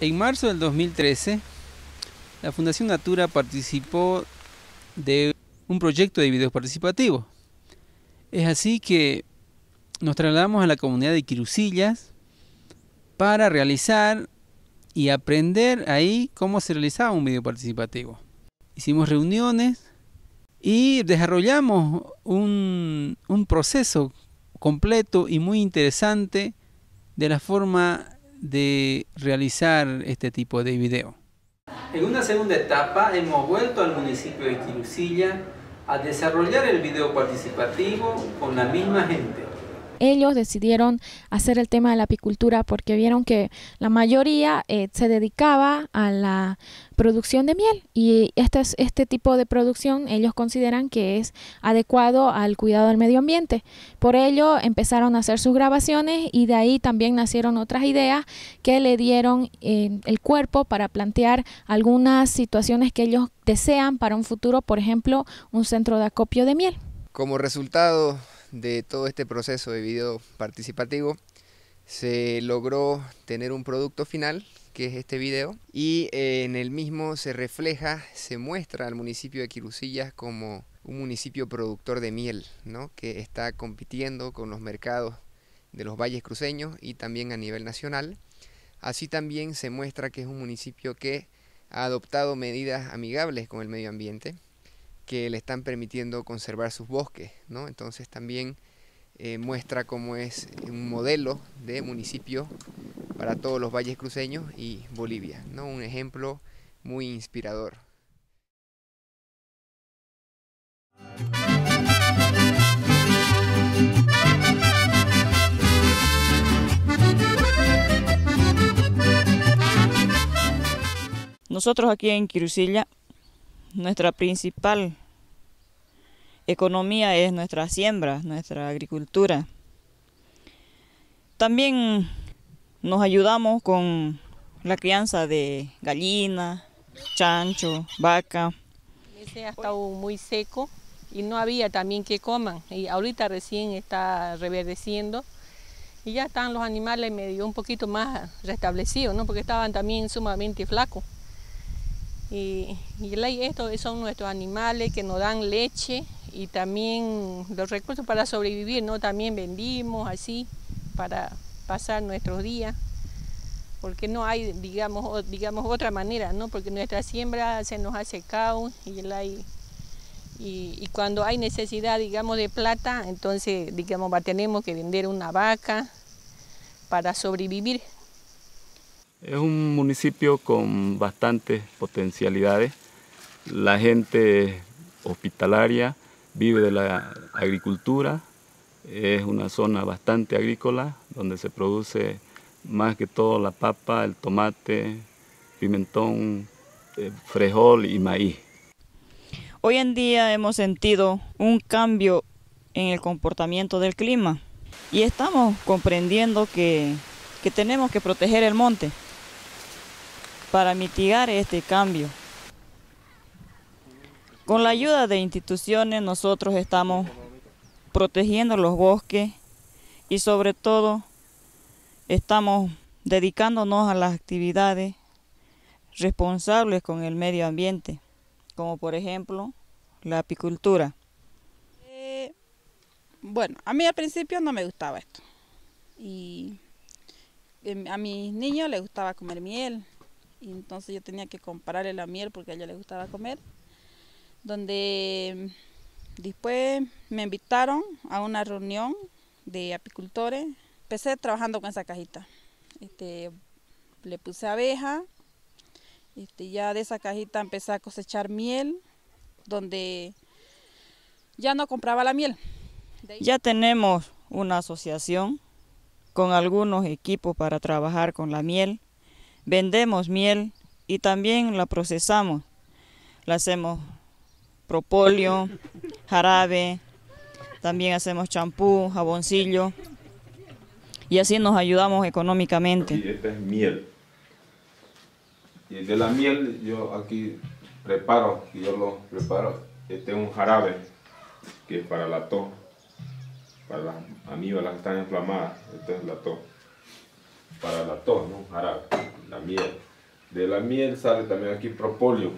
En marzo del 2013, la Fundación Natura participó de un proyecto de videos participativos. Es así que nos trasladamos a la comunidad de Quirusillas para realizar y aprender ahí cómo se realizaba un video participativo. Hicimos reuniones y desarrollamos un, un proceso completo y muy interesante de la forma de realizar este tipo de video. En una segunda etapa hemos vuelto al municipio de Quirucilla a desarrollar el video participativo con la misma gente ellos decidieron hacer el tema de la apicultura porque vieron que la mayoría eh, se dedicaba a la producción de miel y este, este tipo de producción ellos consideran que es adecuado al cuidado del medio ambiente. Por ello empezaron a hacer sus grabaciones y de ahí también nacieron otras ideas que le dieron eh, el cuerpo para plantear algunas situaciones que ellos desean para un futuro, por ejemplo, un centro de acopio de miel. Como resultado de todo este proceso de video participativo se logró tener un producto final que es este video y eh, en el mismo se refleja, se muestra al municipio de Quirusillas como un municipio productor de miel, ¿no? que está compitiendo con los mercados de los valles cruceños y también a nivel nacional. Así también se muestra que es un municipio que ha adoptado medidas amigables con el medio ambiente, que le están permitiendo conservar sus bosques, ¿no? Entonces también eh, muestra cómo es un modelo de municipio para todos los valles cruceños y Bolivia, ¿no? Un ejemplo muy inspirador. Nosotros aquí en Quirusilla, nuestra principal economía es nuestra siembra, nuestra agricultura. También nos ayudamos con la crianza de gallina, chancho, vaca. Ese ha estado muy seco y no había también que coman. Y ahorita recién está reverdeciendo y ya están los animales medio un poquito más restablecidos, ¿no? porque estaban también sumamente flacos. Y, y estos son nuestros animales que nos dan leche y también los recursos para sobrevivir, ¿no? También vendimos así para pasar nuestros días, porque no hay, digamos, digamos otra manera, ¿no? Porque nuestra siembra se nos ha secado y, y, y cuando hay necesidad, digamos, de plata, entonces, digamos, tenemos que vender una vaca para sobrevivir. Es un municipio con bastantes potencialidades. La gente hospitalaria, vive de la agricultura, es una zona bastante agrícola donde se produce más que todo la papa, el tomate, pimentón, eh, frijol y maíz. Hoy en día hemos sentido un cambio en el comportamiento del clima y estamos comprendiendo que, que tenemos que proteger el monte para mitigar este cambio. Con la ayuda de instituciones nosotros estamos protegiendo los bosques y sobre todo estamos dedicándonos a las actividades responsables con el medio ambiente, como por ejemplo la apicultura. Eh, bueno, a mí al principio no me gustaba esto. Y em, a mis niños les gustaba comer miel. Y entonces yo tenía que comprarle la miel porque a ellos les gustaba comer donde después me invitaron a una reunión de apicultores. Empecé trabajando con esa cajita. Este, le puse abeja, este, ya de esa cajita empecé a cosechar miel, donde ya no compraba la miel. Ya tenemos una asociación con algunos equipos para trabajar con la miel. Vendemos miel y también la procesamos. La hacemos propóleo, jarabe, también hacemos champú, jaboncillo y así nos ayudamos económicamente. Y esta es miel. Y de la miel yo aquí preparo, yo lo preparo, este es un jarabe que es para la tos, para las amíbalas que están inflamadas, este es la tos. Para la tos, ¿no? Jarabe, la miel. De la miel sale también aquí propóleo.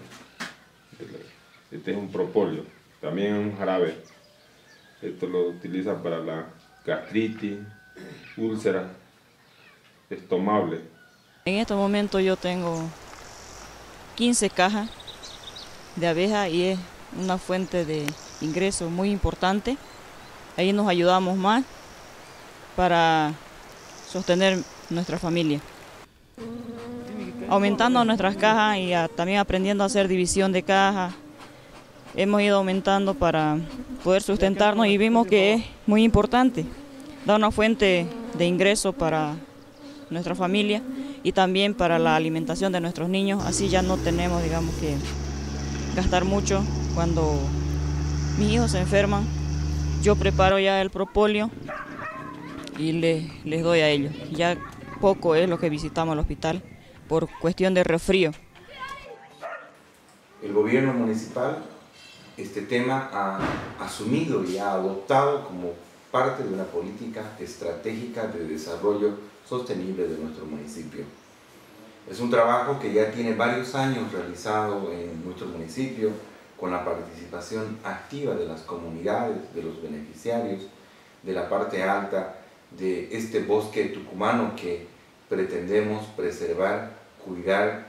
Este es un propóleo, también es un jarabe. Esto lo utiliza para la gastritis, úlcera, estomable. En este momento yo tengo 15 cajas de abeja y es una fuente de ingreso muy importante. Ahí nos ayudamos más para sostener nuestra familia. Aumentando nuestras cajas y también aprendiendo a hacer división de cajas, hemos ido aumentando para poder sustentarnos y vimos que es muy importante. Da una fuente de ingreso para nuestra familia y también para la alimentación de nuestros niños. Así ya no tenemos, digamos, que gastar mucho cuando mis hijos se enferman. Yo preparo ya el propóleo y les, les doy a ellos. Ya poco es lo que visitamos el hospital por cuestión de resfrío. El gobierno municipal este tema ha asumido y ha adoptado como parte de una política estratégica de desarrollo sostenible de nuestro municipio. Es un trabajo que ya tiene varios años realizado en nuestro municipio con la participación activa de las comunidades, de los beneficiarios, de la parte alta de este bosque tucumano que pretendemos preservar, cuidar,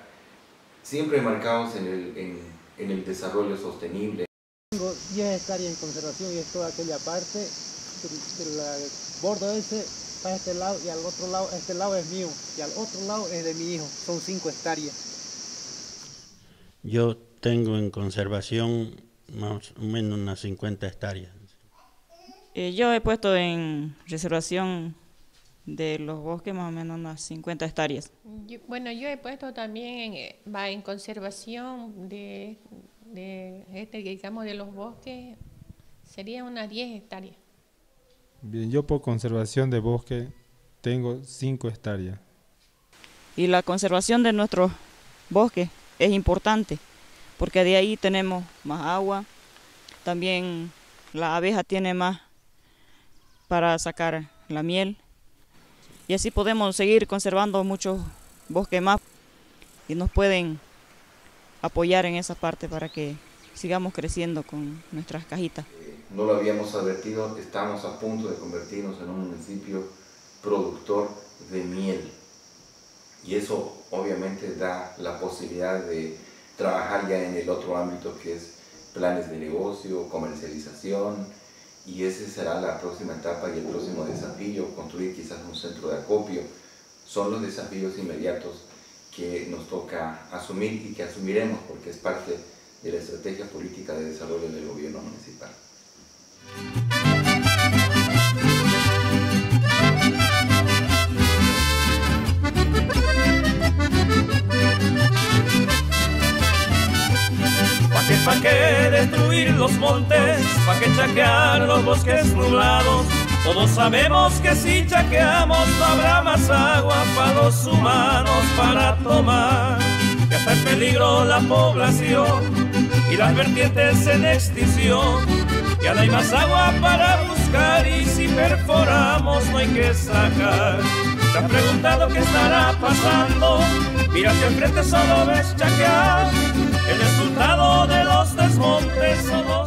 siempre marcados en el, en, el desarrollo sostenible. Tengo 10 hectáreas en conservación y es toda aquella parte del bordo ese para este lado y al otro lado, este lado es mío y al otro lado es de mi hijo, son 5 hectáreas. Yo tengo en conservación más o menos unas 50 hectáreas. Eh, yo he puesto en reservación de los bosques más o menos unas 50 hectáreas. bueno, yo he puesto también en, eh, va en conservación de, de este, digamos, de los bosques, sería unas 10 hectáreas. Bien, yo por conservación de bosque tengo 5 hectáreas. Y la conservación de nuestros bosques es importante, porque de ahí tenemos más agua, también la abeja tiene más para sacar la miel, y así podemos seguir conservando muchos bosques más y nos pueden apoyar en esa parte para que sigamos creciendo con nuestras cajitas. No lo habíamos advertido, estamos a punto de convertirnos en un municipio productor de miel. Y eso obviamente da la posibilidad de trabajar ya en el otro ámbito que es planes de negocio, comercialización, y esa será la próxima etapa y el próximo desafío, construir quizás un centro de acopio. Son los desafíos inmediatos que nos toca asumir y que asumiremos porque es parte de la estrategia política de desarrollo del gobierno municipal. ¿Pa' qué destruir los montes? ¿Pa' qué chaquear los bosques nublados? Todos sabemos que si chaqueamos no habrá más agua para los humanos para tomar. Que está en peligro la población y las vertientes en extinción. Ya no hay más agua para buscar y si perforamos no hay que sacar. Te has preguntado qué estará pasando, mira hacia enfrente solo ves chaquear el resultado de los desmontes somos